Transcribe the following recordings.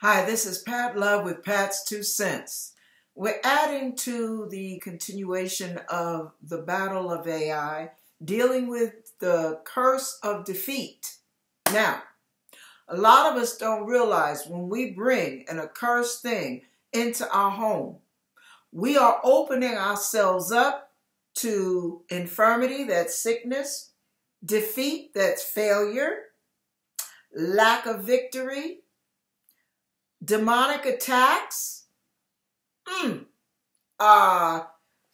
Hi, this is Pat Love with Pat's Two Cents. We're adding to the continuation of the battle of Ai, dealing with the curse of defeat. Now, a lot of us don't realize when we bring an accursed thing into our home, we are opening ourselves up to infirmity, that's sickness, defeat, that's failure, lack of victory, demonic attacks. Mm. Uh,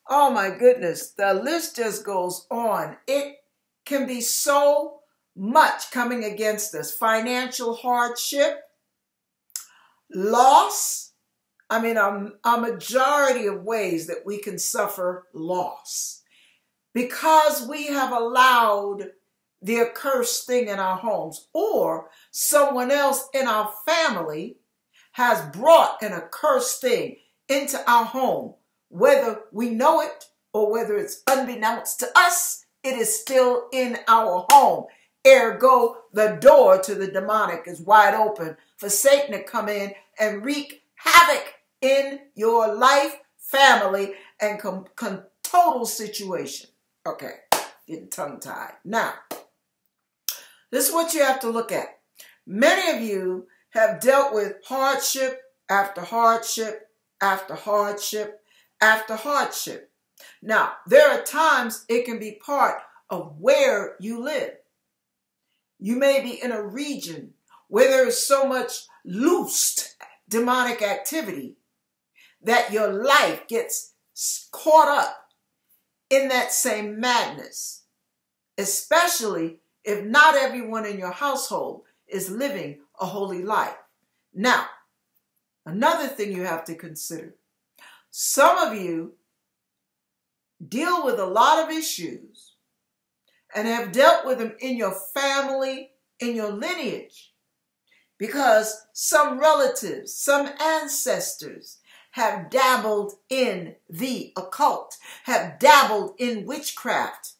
oh my goodness, the list just goes on. It can be so much coming against us financial hardship, loss. I mean, a, a majority of ways that we can suffer loss because we have allowed the accursed thing in our homes or someone else in our family has brought an accursed thing into our home, whether we know it or whether it's unbeknownst to us, it is still in our home. Ergo, the door to the demonic is wide open for Satan to come in and wreak havoc in your life, family, and com- com- total situation. Okay, getting tongue tied. Now, this is what you have to look at. Many of you have dealt with hardship after hardship after hardship after hardship. Now, there are times it can be part of where you live. You may be in a region where there is so much loosed demonic activity that your life gets caught up in that same madness, especially if not everyone in your household is living a holy life. Now, another thing you have to consider some of you deal with a lot of issues and have dealt with them in your family, in your lineage, because some relatives, some ancestors have dabbled in the occult, have dabbled in witchcraft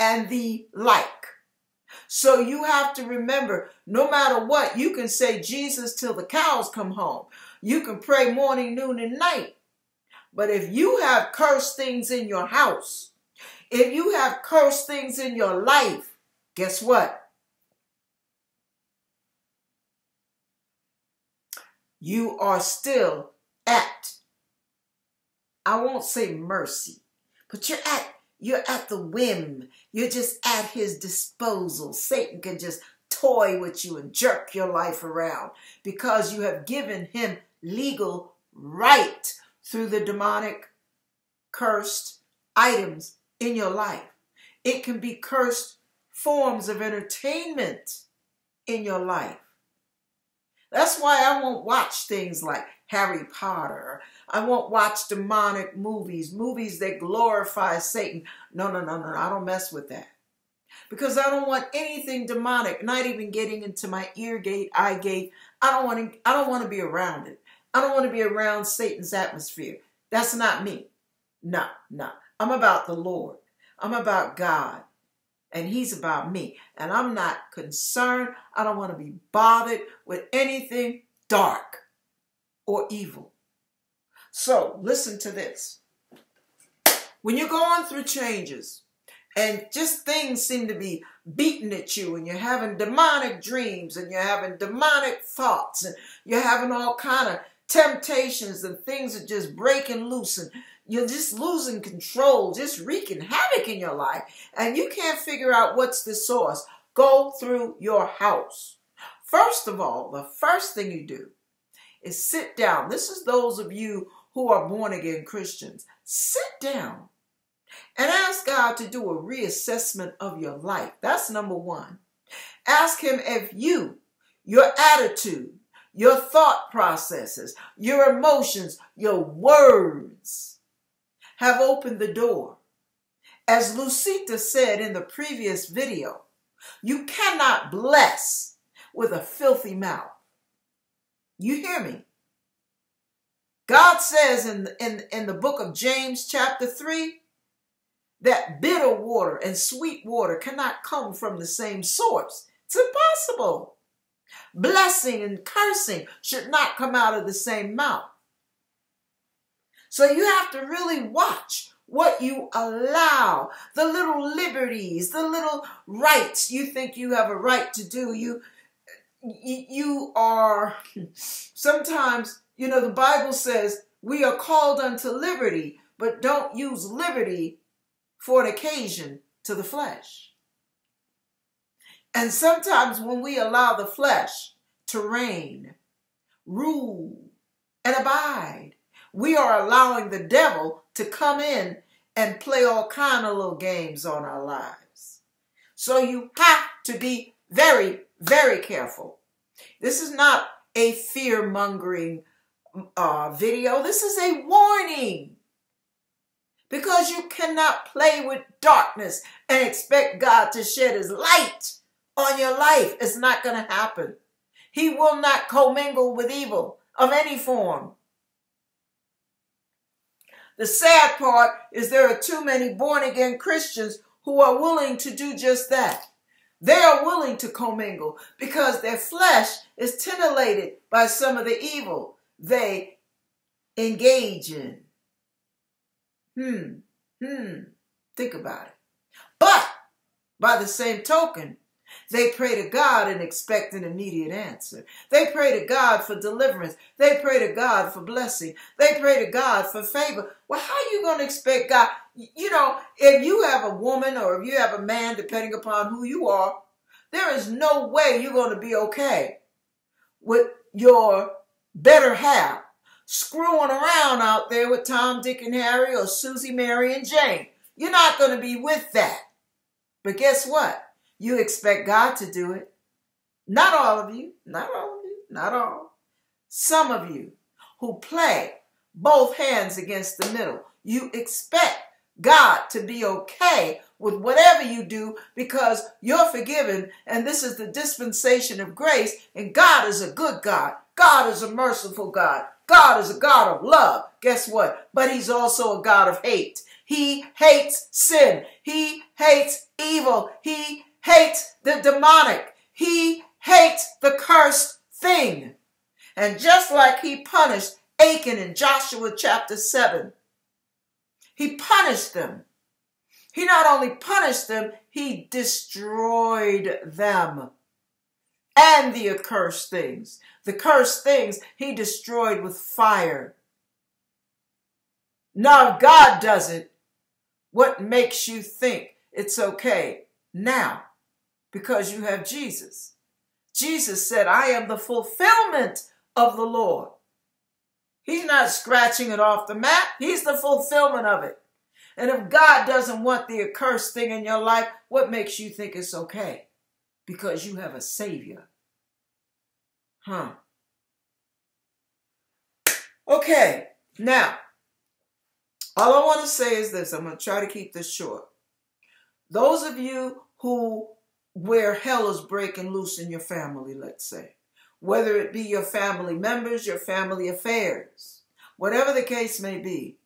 and the like. So you have to remember, no matter what, you can say Jesus till the cows come home. You can pray morning, noon, and night. But if you have cursed things in your house, if you have cursed things in your life, guess what? You are still at, I won't say mercy, but you're at you're at the whim. You're just at his disposal. Satan can just toy with you and jerk your life around because you have given him legal right through the demonic cursed items in your life. It can be cursed forms of entertainment in your life. That's why I won't watch things like Harry Potter. I won't watch demonic movies, movies that glorify Satan. No, no, no, no, I don't mess with that. Because I don't want anything demonic, not even getting into my ear gate, eye gate. I don't want to, I don't want to be around it. I don't want to be around Satan's atmosphere. That's not me. No, no. I'm about the Lord. I'm about God. And he's about me. And I'm not concerned. I don't want to be bothered with anything dark or evil. So listen to this. When you're going through changes and just things seem to be beating at you and you're having demonic dreams and you're having demonic thoughts and you're having all kind of temptations and things are just breaking loose and you're just losing control, just wreaking havoc in your life, and you can't figure out what's the source, go through your house. First of all, the first thing you do is sit down. This is those of you who are born again Christians. Sit down and ask God to do a reassessment of your life. That's number one. Ask Him if you, your attitude, your thought processes, your emotions, your words have opened the door. As Lucita said in the previous video, you cannot bless with a filthy mouth. You hear me? God says in, in, in the book of James, chapter 3, that bitter water and sweet water cannot come from the same source. It's impossible. Blessing and cursing should not come out of the same mouth. So you have to really watch what you allow, the little liberties, the little rights you think you have a right to do. You you are sometimes, you know, the Bible says we are called unto liberty, but don't use liberty for an occasion to the flesh. And sometimes when we allow the flesh to reign, rule, and abide, we are allowing the devil to come in and play all kind of little games on our lives. So you have to be very, very careful. This is not a fear mongering uh, video. This is a warning. Because you cannot play with darkness and expect God to shed his light on your life. It's not going to happen. He will not commingle with evil of any form. The sad part is there are too many born again Christians who are willing to do just that. They are willing to commingle because their flesh is titillated by some of the evil they engage in. Hmm, hmm, think about it. But by the same token, they pray to God and expect an immediate answer. They pray to God for deliverance. They pray to God for blessing. They pray to God for favor. Well, how are you going to expect God? You know, if you have a woman or if you have a man, depending upon who you are, there is no way you're going to be okay with your better half screwing around out there with Tom, Dick, and Harry or Susie, Mary, and Jane. You're not going to be with that. But guess what? You expect God to do it. Not all of you, not all of you, not all. Some of you who play both hands against the middle, you expect God to be okay with whatever you do because you're forgiven and this is the dispensation of grace and God is a good God. God is a merciful God. God is a God of love. Guess what? But he's also a God of hate. He hates sin. He hates evil. He hates the demonic. He hates the cursed thing. And just like he punished Achan in Joshua chapter 7, he punished them. He not only punished them, he destroyed them and the accursed things. The cursed things he destroyed with fire. Now, if God does it, what makes you think it's okay now? Because you have Jesus. Jesus said, I am the fulfillment of the Lord. He's not scratching it off the map, He's the fulfillment of it. And if God doesn't want the accursed thing in your life, what makes you think it's okay? Because you have a Savior. Huh. Okay, now, all I want to say is this I'm going to try to keep this short. Those of you who where hell is breaking loose in your family, let's say. Whether it be your family members, your family affairs, whatever the case may be.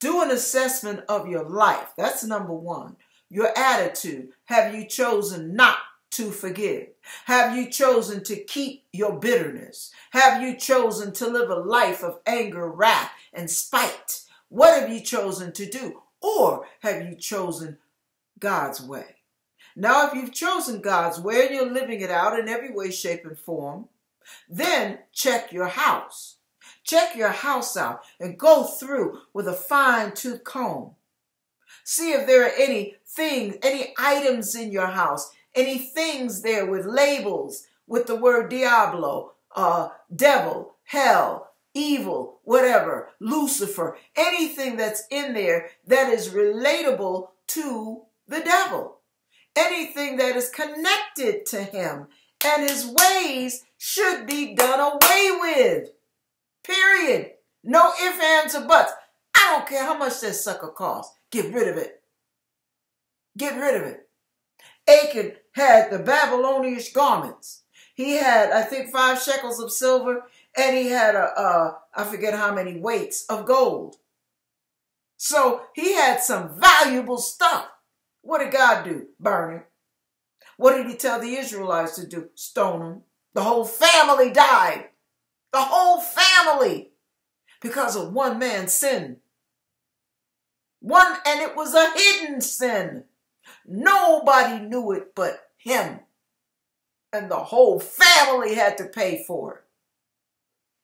Do an assessment of your life. That's number one. Your attitude. Have you chosen not to forgive? Have you chosen to keep your bitterness? Have you chosen to live a life of anger, wrath, and spite? What have you chosen to do? Or have you chosen God's way? Now, if you've chosen God's way and you're living it out in every way, shape, and form, then check your house. Check your house out and go through with a fine tooth comb. See if there are any things, any items in your house, any things there with labels with the word Diablo, uh, devil, hell, evil, whatever, Lucifer, anything that's in there that is relatable to the devil anything that is connected to him, and his ways should be done away with. Period. No ifs, ands, or buts. I don't care how much that sucker costs. Get rid of it. Get rid of it. Achan had the Babylonian garments. He had, I think, five shekels of silver, and he had a, a I forget how many weights of gold. So he had some valuable stuff. What did God do? Burn it. What did he tell the Israelites to do? Stone them. The whole family died. The whole family because of one man's sin. One, and it was a hidden sin. Nobody knew it but him. And the whole family had to pay for it.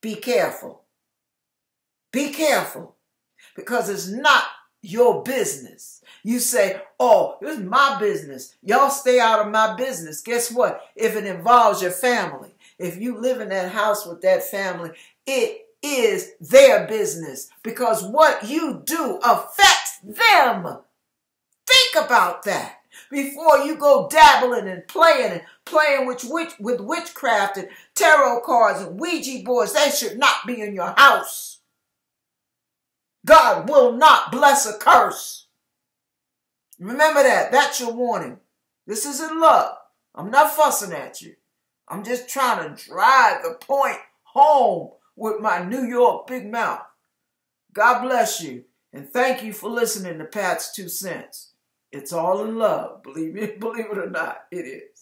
Be careful. Be careful because it's not your business. You say, oh, this is my business. Y'all stay out of my business. Guess what? If it involves your family, if you live in that house with that family, it is their business because what you do affects them. Think about that before you go dabbling and playing and playing with, witch, with witchcraft and tarot cards and Ouija boards. That should not be in your house. God will not bless a curse. Remember that. That's your warning. This isn't love. I'm not fussing at you. I'm just trying to drive the point home with my New York big mouth. God bless you. And thank you for listening to Pat's Two Cents. It's all in love. Believe me, believe it or not, it is.